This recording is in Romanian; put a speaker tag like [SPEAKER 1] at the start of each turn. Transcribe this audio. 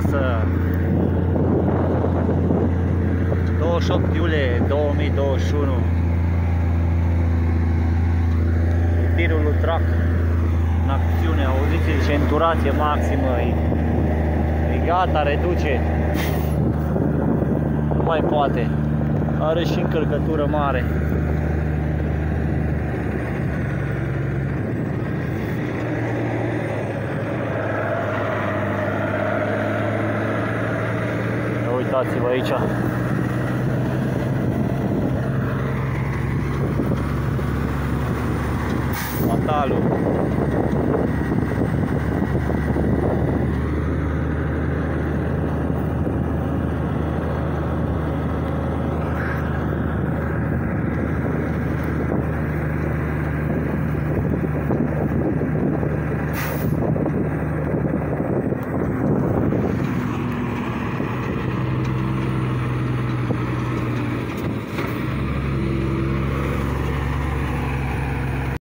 [SPEAKER 1] frumoasă. 28 iulie 2021 tirul lui Trac în acțiune, auziți centurație maximă. E, e gata, reduce. Nu mai poate. Are și încărcătură mare uitați-vă aici. Matalul